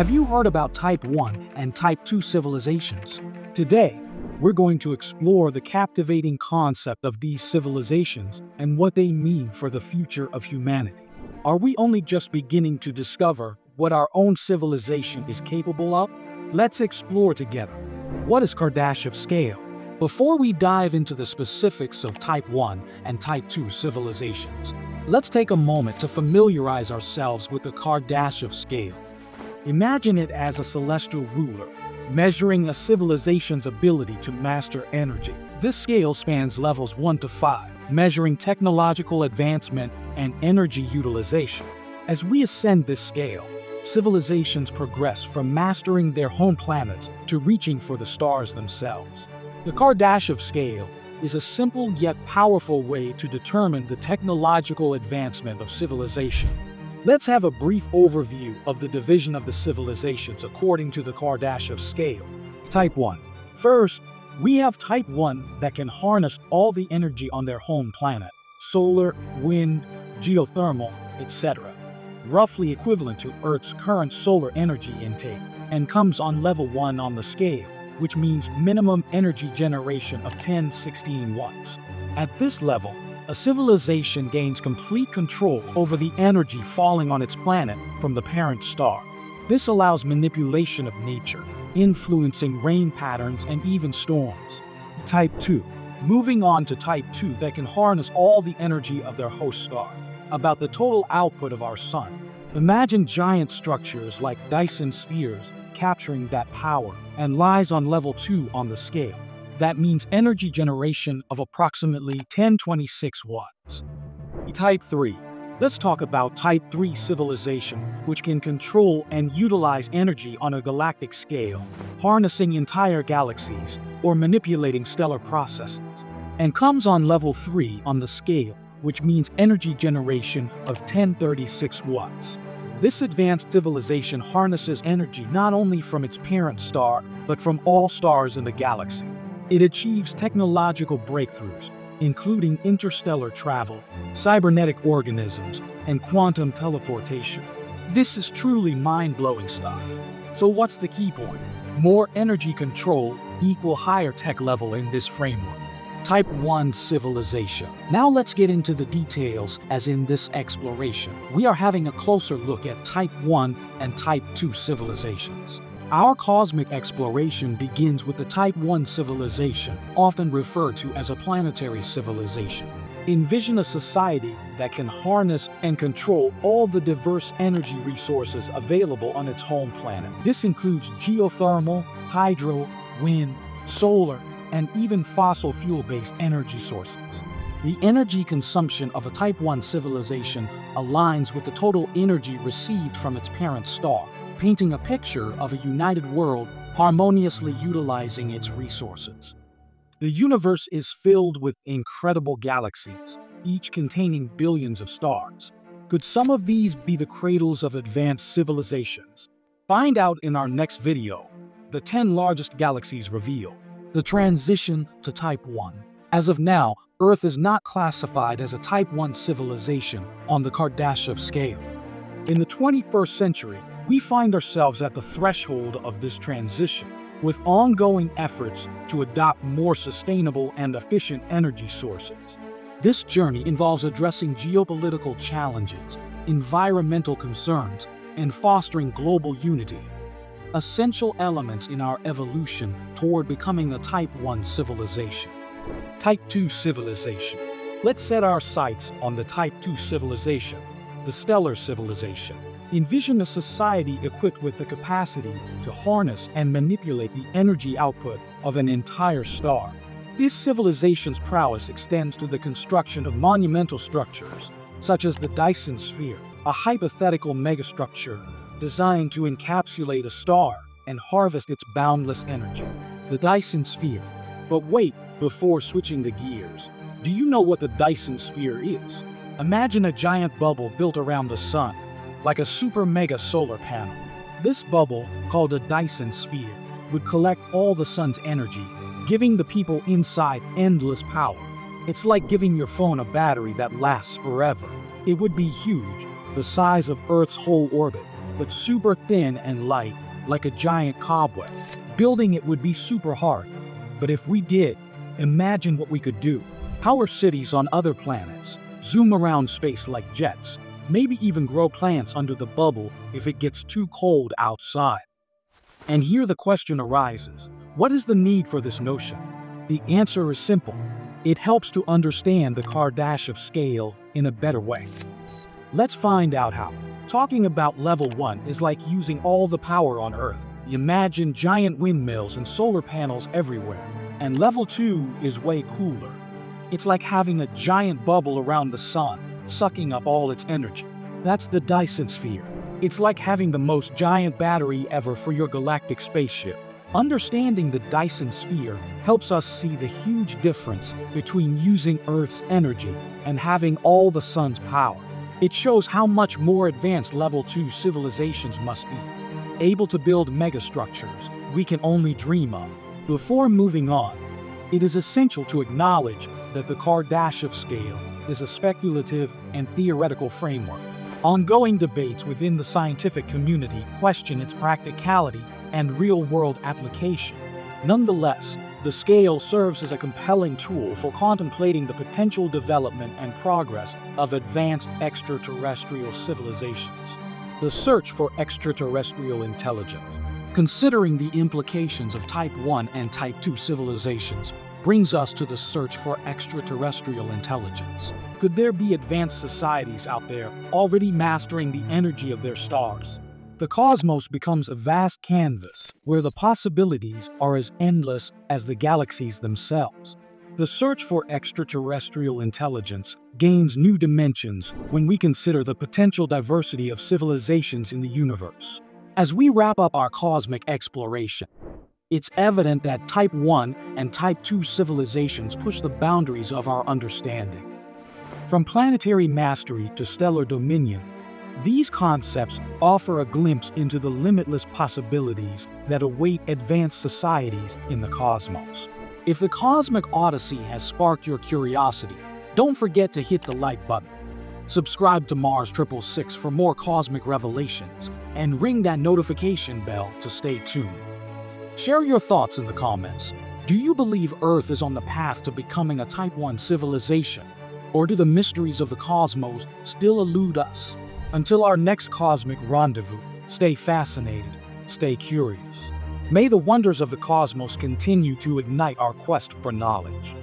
Have you heard about Type 1 and Type 2 civilizations? Today, we're going to explore the captivating concept of these civilizations and what they mean for the future of humanity. Are we only just beginning to discover what our own civilization is capable of? Let's explore together. What is Kardashev scale? Before we dive into the specifics of Type 1 and Type 2 civilizations, let's take a moment to familiarize ourselves with the Kardashev scale. Imagine it as a celestial ruler, measuring a civilization's ability to master energy. This scale spans levels 1 to 5, measuring technological advancement and energy utilization. As we ascend this scale, civilizations progress from mastering their home planets to reaching for the stars themselves. The Kardashev scale is a simple yet powerful way to determine the technological advancement of civilization. Let's have a brief overview of the division of the civilizations according to the Kardashev scale. Type 1. First, we have Type 1 that can harness all the energy on their home planet solar, wind, geothermal, etc. Roughly equivalent to Earth's current solar energy intake, and comes on level 1 on the scale which means minimum energy generation of 10-16 watts. At this level, a civilization gains complete control over the energy falling on its planet from the parent star. This allows manipulation of nature, influencing rain patterns and even storms. Type 2. Moving on to Type 2 that can harness all the energy of their host star, about the total output of our Sun. Imagine giant structures like Dyson spheres capturing that power and lies on level 2 on the scale. That means energy generation of approximately 1026 watts. Type 3. Let's talk about Type 3 civilization, which can control and utilize energy on a galactic scale, harnessing entire galaxies or manipulating stellar processes, and comes on level 3 on the scale, which means energy generation of 1036 watts. This advanced civilization harnesses energy not only from its parent star, but from all stars in the galaxy. It achieves technological breakthroughs, including interstellar travel, cybernetic organisms, and quantum teleportation. This is truly mind-blowing stuff. So what's the key point? More energy control equal higher tech level in this framework. Type 1 civilization. Now let's get into the details as in this exploration. We are having a closer look at Type 1 and Type 2 civilizations. Our cosmic exploration begins with the Type 1 civilization, often referred to as a planetary civilization. Envision a society that can harness and control all the diverse energy resources available on its home planet. This includes geothermal, hydro, wind, solar, and even fossil fuel-based energy sources. The energy consumption of a Type 1 civilization aligns with the total energy received from its parent star, painting a picture of a united world harmoniously utilizing its resources. The universe is filled with incredible galaxies, each containing billions of stars. Could some of these be the cradles of advanced civilizations? Find out in our next video, the 10 largest galaxies revealed the transition to Type 1. As of now, Earth is not classified as a Type 1 civilization on the Kardashev scale. In the 21st century, we find ourselves at the threshold of this transition, with ongoing efforts to adopt more sustainable and efficient energy sources. This journey involves addressing geopolitical challenges, environmental concerns, and fostering global unity essential elements in our evolution toward becoming a Type 1 civilization. Type 2 civilization. Let's set our sights on the Type 2 civilization, the stellar civilization. Envision a society equipped with the capacity to harness and manipulate the energy output of an entire star. This civilization's prowess extends to the construction of monumental structures, such as the Dyson Sphere, a hypothetical megastructure designed to encapsulate a star and harvest its boundless energy, the Dyson Sphere. But wait, before switching the gears, do you know what the Dyson Sphere is? Imagine a giant bubble built around the sun, like a super mega solar panel. This bubble, called a Dyson Sphere, would collect all the sun's energy, giving the people inside endless power. It's like giving your phone a battery that lasts forever. It would be huge, the size of Earth's whole orbit, but super thin and light, like a giant cobweb. Building it would be super hard. But if we did, imagine what we could do. Power cities on other planets, zoom around space like jets, maybe even grow plants under the bubble if it gets too cold outside. And here the question arises, what is the need for this notion? The answer is simple. It helps to understand the Kardashev scale in a better way. Let's find out how. Talking about level 1 is like using all the power on Earth. Imagine giant windmills and solar panels everywhere. And level 2 is way cooler. It's like having a giant bubble around the sun, sucking up all its energy. That's the Dyson sphere. It's like having the most giant battery ever for your galactic spaceship. Understanding the Dyson sphere helps us see the huge difference between using Earth's energy and having all the sun's power. It shows how much more advanced level 2 civilizations must be, able to build megastructures we can only dream of. Before moving on, it is essential to acknowledge that the Kardashev scale is a speculative and theoretical framework. Ongoing debates within the scientific community question its practicality and real-world application. Nonetheless, the scale serves as a compelling tool for contemplating the potential development and progress of advanced extraterrestrial civilizations. The search for extraterrestrial intelligence, considering the implications of Type 1 and Type 2 civilizations, brings us to the search for extraterrestrial intelligence. Could there be advanced societies out there already mastering the energy of their stars? The cosmos becomes a vast canvas where the possibilities are as endless as the galaxies themselves. The search for extraterrestrial intelligence gains new dimensions when we consider the potential diversity of civilizations in the universe. As we wrap up our cosmic exploration, it's evident that Type 1 and Type 2 civilizations push the boundaries of our understanding. From planetary mastery to stellar dominion, these concepts offer a glimpse into the limitless possibilities that await advanced societies in the cosmos. If the Cosmic Odyssey has sparked your curiosity, don't forget to hit the like button. Subscribe to Mars 666 for more cosmic revelations, and ring that notification bell to stay tuned. Share your thoughts in the comments. Do you believe Earth is on the path to becoming a Type 1 civilization? Or do the mysteries of the cosmos still elude us? Until our next cosmic rendezvous, stay fascinated, stay curious. May the wonders of the cosmos continue to ignite our quest for knowledge.